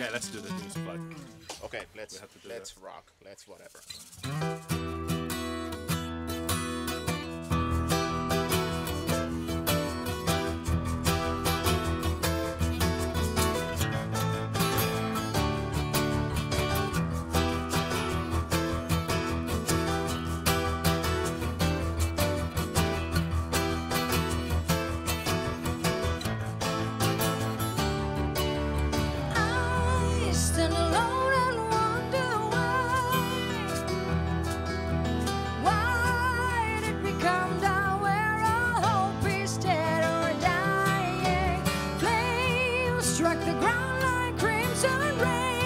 Okay, let's do the music. Okay, let's let's rock. Let's whatever. Like crimson rain.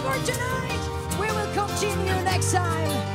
for tonight. We will continue next time.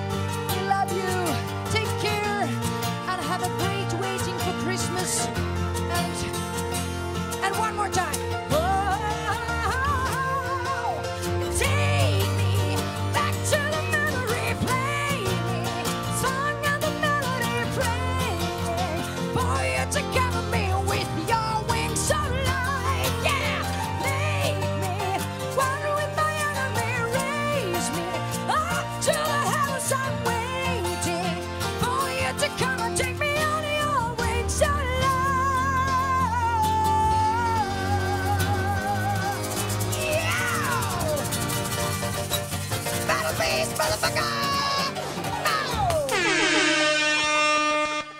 this motherfucker!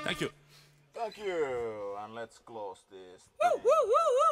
Thank you. Thank you. And let's close this. Woo, woo, woo,